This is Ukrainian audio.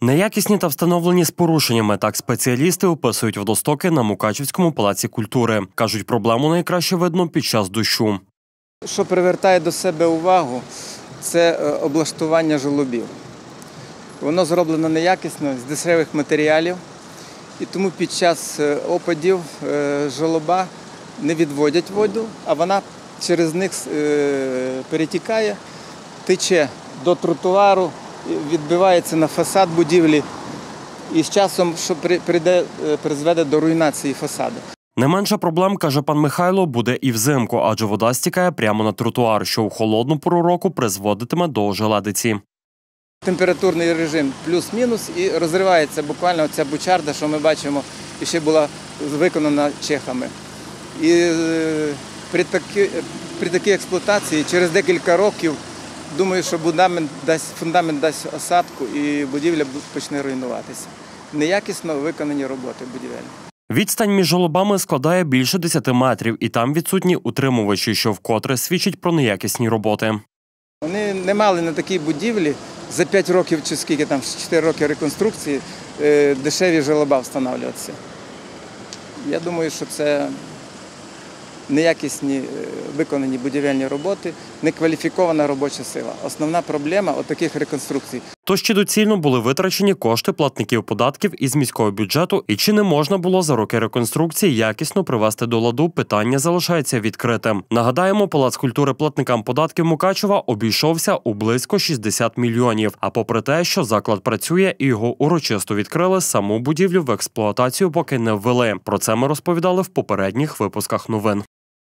Неякісні та встановлені з порушеннями так спеціалісти описують водостоки на Мукачівському палаці культури. кажуть, проблему найкраще видно під час дощу. Що привертає до себе увагу, це е, облаштування жолобів. Воно зроблено неякісно з дешевих матеріалів, і тому під час е, опадів е, жолоба не відводять воду, а вона через них перетікає, тече до тротуару, відбивається на фасад будівлі і з часом що прийде, е, призведе до руйнації фасаду. Не менше проблем, каже пан Михайло, буде і взимку, адже вода стікає прямо на тротуар, що у холодну пору року призводитиме до ожеледиці. температурний режим плюс-мінус і розривається буквально ця бучарда, що ми бачимо, і ще була виконана чехами. І е, при, такі, при такій експлуатації через декілька років думаю, що фундамент дасть, фундамент дасть осадку і будівля почне руйнуватися. Неякісно виконані роботи будівельні. Відстань між жолобами складає більше 10 метрів, і там відсутні утримувачі, що вкотре свідчить про неякісні роботи. Вони не мали на такій будівлі за 5 років чи скільки там 4 роки реконструкції е, дешеві желоба встановлюватися. Я думаю, що це неякісні е, виконані будівельні роботи, некваліфікована робоча сила. Основна проблема отаких реконструкцій. Тож чи доцільно були витрачені кошти платників податків із міського бюджету, і чи не можна було за роки реконструкції якісно привести до ладу, питання залишається відкритим. Нагадаємо, палац культури платникам податків Мукачева обійшовся у близько 60 мільйонів. А попри те, що заклад працює і його урочисто відкрили, саму будівлю в експлуатацію поки не ввели. Про це ми розповідали в попередніх випусках новин.